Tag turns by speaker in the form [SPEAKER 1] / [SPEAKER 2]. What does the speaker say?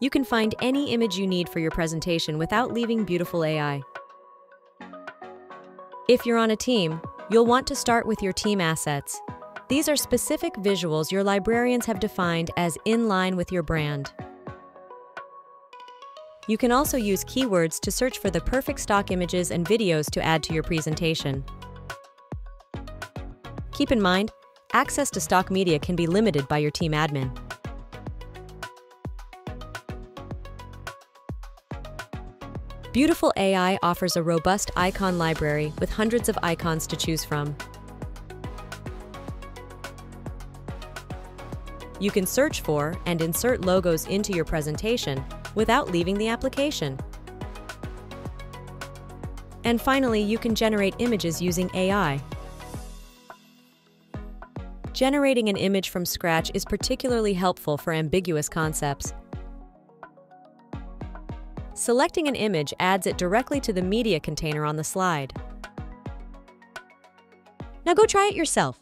[SPEAKER 1] You can find any image you need for your presentation without leaving Beautiful AI. If you're on a team, you'll want to start with your team assets. These are specific visuals your librarians have defined as in line with your brand. You can also use keywords to search for the perfect stock images and videos to add to your presentation. Keep in mind, access to stock media can be limited by your team admin. Beautiful AI offers a robust icon library with hundreds of icons to choose from. You can search for and insert logos into your presentation without leaving the application. And finally, you can generate images using AI. Generating an image from scratch is particularly helpful for ambiguous concepts. Selecting an image adds it directly to the media container on the slide. Now go try it yourself.